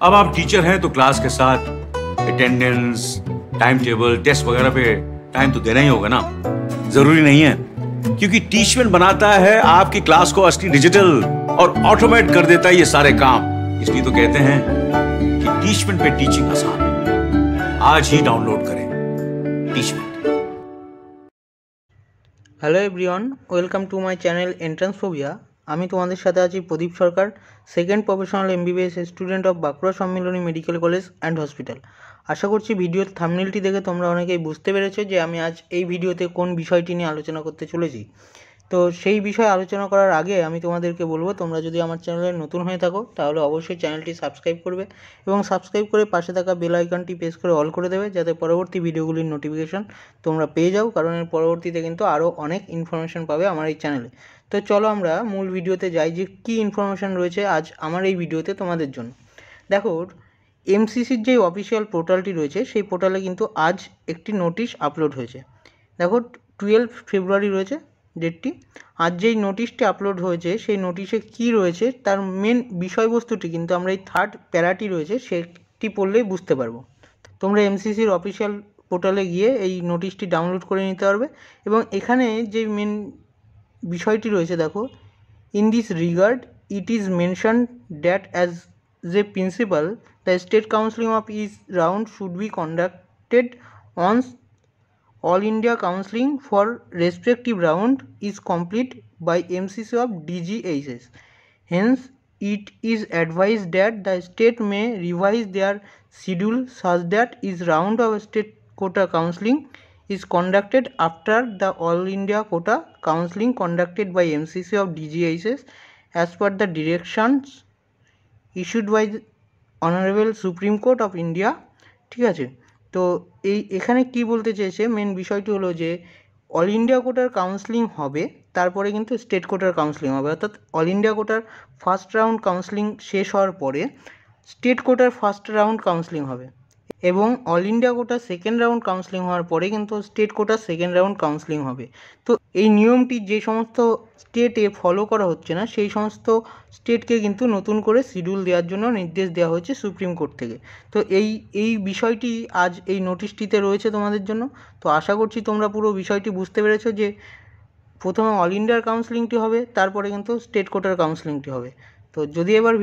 अब आप टीचर हैं तो क्लास के साथ अटेंडेंस टाइम टेबल टेस्ट वगैरह पे टाइम तो देना ही होगा ना। ज़रूरी नहीं है, क्योंकि टीचमेंट बनाता है आपकी क्लास को असली डिजिटल और ऑटोमेट कर देता है ये सारे काम। इसलिए तो कहते हैं कि टीचमेंट पे टीचिंग आसान है। आज ही डाउनलोड करें Teachment hello everyone welcome to my channel entrance phobia আমি তোমাদের সাথে আছি Pradip Sarkar second professional MBBS student of Bankura Sammilani medical college and hospital আশা করছি ভিডিওর থামনেলটি দেখে তোমরা অনেকেই বুঝতে পেরেছ যে আমি আজ এই ভিডিওতে কোন বিষয়টি নিয়ে আলোচনা করতে চলেছি। তো সেই বিষয়ে আলোচনা করার আগে আমি তোমাদেরকে বলব, তোমরা যদি আমার চ্যানেলে নতুন হয়ে থাকো, তাহলে অবশ্যই চ্যানেলটি সাবস্ক্রাইব করবে এবং সাবস্ক্রাইব করে পাশে থাকা বেল আইকনটি প্রেস করে অল করে দেবে যাতে পরবর্তী ভিডিওগুলির নোটিফিকেশন তোমরা পেয়ে যাও, কারণ এর পরবর্তীতে কিন্তু আরও অনেক ইনফরমেশন পাবে আমার এই চ্যানেলে। তো চলো আমরা মূল ভিডিওতে যাই যে কী ইনফরমেশন রয়েছে আজ আমার এই ভিডিওতে তোমাদের জন্য। দেখো এমসিসির যে অফিসিয়াল পোর্টালটি রয়েছে, সেই পোর্টালে কিন্তু আজ একটি নোটিশ আপলোড হয়েছে। দেখো টুয়েলভ ফেব্রুয়ারি রয়েছে ডেটটি। আর যেই নোটিশটি আপলোড হয়েছে, সেই নোটিশে কি রয়েছে, তার মেন বিষয়বস্তুটি কিন্তু আমরা এই থার্ড প্যারাটি রয়েছে, সেটি পড়লেই বুঝতে পারব। তোমরা এমসিসির অফিসিয়াল পোর্টালে গিয়ে এই নোটিশটি ডাউনলোড করে নিতে পারবে এবং এখানে যে মেন বিষয়টি রয়েছে, দেখো in this regard it is mention that as a principal the state counselling of is round should be conducted on all India counseling for respective round is complete by MCC of DGHS. Hence, it is advised that the state may revise their schedule such that each round of state quota counseling is conducted after the All India quota counseling conducted by MCC of DGHS as per the directions issued by the Honorable Supreme Court of India. ঠিক আছে তো এই, এখানে কি বলতে চেয়েছে? Main বিষয়টি হলো যে অল ইন্ডিয়া কোটার কাউন্সিলিং হবে, তারপরে কিন্তু স্টেট কোটার কাউন্সিলিং হবে। অর্থাৎ অল ইন্ডিয়া কোটার ফার্স্ট রাউন্ড কাউন্সিলিং শেষ হওয়ার পরে স্টেট কোটার ফার্স্ট রাউন্ড কাউন্সিলিং হবে। এবং অল ইন্ডিয়া কোটার সেকেন্ড রাউন্ড কাউন্সিলিং হওয়ার পরে কিন্তু স্টেট কোটার সেকেন্ড রাউন্ড কাউন্সিলিং হবে। তো এই নিয়মটি যে সমস্ত স্টেটে ফলো করা হচ্ছে না, সেই সমস্ত স্টেটকে কিন্তু নতুন করে শিডিউল দেওয়ার জন্য নির্দেশ দেওয়া হয়েছে সুপ্রিম কোর্ট থেকে। তো এই এই বিষয়টি আজ এই নোটিশটিতে রয়েছে তোমাদের জন্য। তো আশা করছি তোমরা পুরো বিষয়টি বুঝতে পেরেছ যে প্রথমে অল ইন্ডিয়ার কাউন্সিলিংটি হবে, তারপরে কিন্তু স্টেট কোটার কাউন্সিলিংটি হবে। তো যদি এবার